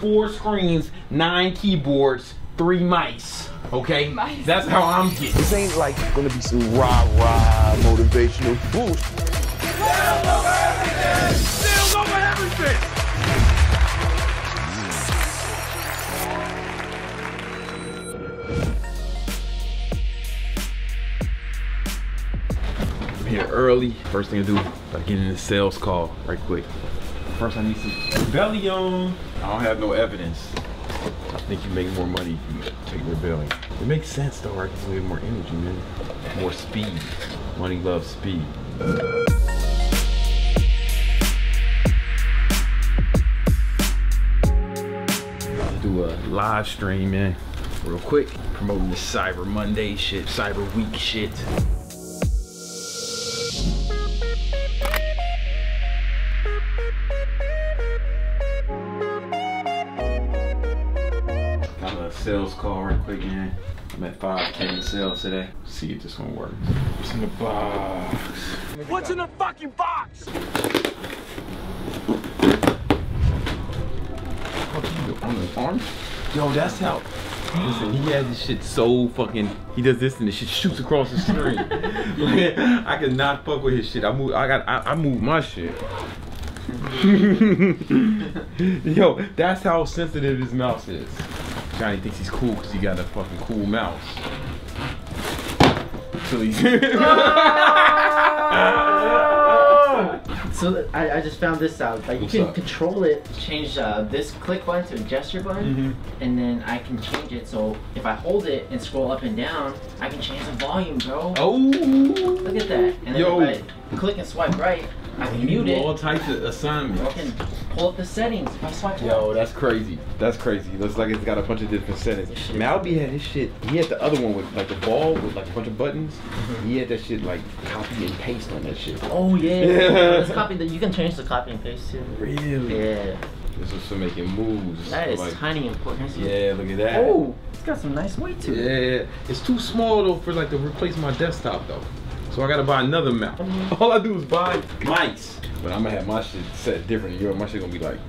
four screens, nine keyboards, three mice. Okay? Mice. That's how I'm getting. This ain't like gonna be some rah rah motivational boost. I'm here early. First thing to do, gotta get in the sales call right quick. First, I need some belly on. I don't have no evidence. I think you make more money if you take rebellion. It makes sense though, right? Because we have more energy, man. More speed. Money loves speed. Do a live stream, man. Real quick. Promoting the Cyber Monday shit, Cyber Week shit. Sales call right quick, man. I'm at 5K in sales today. See if this one works. What's in the box? What's in the fucking box? On the arm? Yo, that's how. Listen, he has this shit so fucking. He does this and the shit shoots across the screen. I cannot fuck with his shit. I move. I got. I, I move my shit. Yo, that's how sensitive his mouse is. Johnny thinks he's cool because he got a fucking cool mouse. So he's. So I, I just found this out. Like What's you can up? control it, change uh, this click button to a gesture button, Mm-hmm. and then I can change it. So if I hold it and scroll up and down, I can change the volume, bro. oh. Look at that. And then Yo. if I click and swipe right, I can mute it. all types of assignments. I can pull up the settings if I swipe Yo, left. that's crazy. That's crazy. Looks like it's got a bunch of different settings. Malby had his shit. He had the other one with like the ball with like a bunch of buttons. Mm-hmm. He had that shit like copy and paste on that shit. Oh yeah. Yeah. Let's copy the. You can change the copy and paste too. Really? Yeah. This is for making moves. That is like, tiny important. Yeah, look at that. Oh, it's got some nice weight to it. Yeah, it's too small though for like to replace my desktop though. So I gotta buy another mouse. Mm-hmm. All I do is buy mice. But I'm gonna have my shit set different. Yo, my shit gonna be like.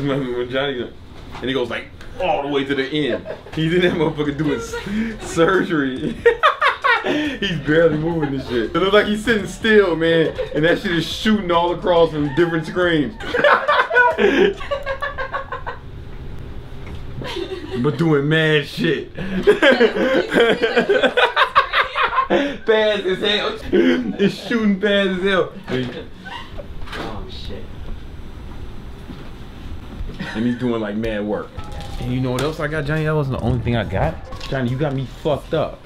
When Johnny, and he goes like all the way to the end. He's in that motherfucker doing surgery. he's barely moving this shit. It looks like he's sitting still, man, and that shit is shooting all across from different screens. but doing mad shit. Fast as hell. It's shooting fast as hell. Oh shit. And he's doing like mad work. And you know what else I got, Johnny? That wasn't the only thing I got. Johnny, you got me fucked up.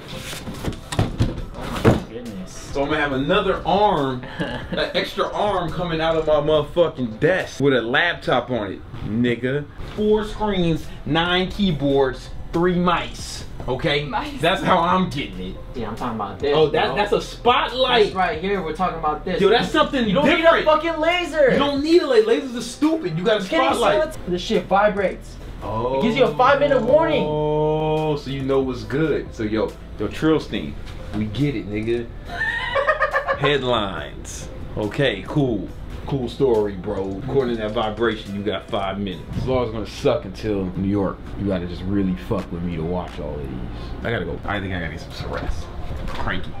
Oh my goodness. So I'm gonna have another arm, an extra arm coming out of my motherfucking desk with a laptop on it, nigga. Four screens, nine keyboards, three mice. Okay? Mice. That's how I'm getting it. Yeah, I'm talking about this. Oh, that, bro. that's a spotlight. That's right here. We're talking about this. Yo, that's something You don't different. need a fucking laser. You don't need a laser. Lasers are stupid. You got a Can spotlight. what's- This shit vibrates. Oh. It gives you a oh. five-minute warning. Oh, so you know what's good. So yo, yo, Trillstein, we get it, nigga. Headlines. Okay, cool. Cool story, bro. According to that vibration, you got five minutes. This law gonna suck until New York. You gotta just really fuck with me to watch all of these. I gotta go. I think I gotta get some rest. Cranky.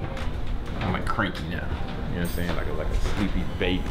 I'm like cranky now. You know what I'm saying? Like a like a sleepy baby.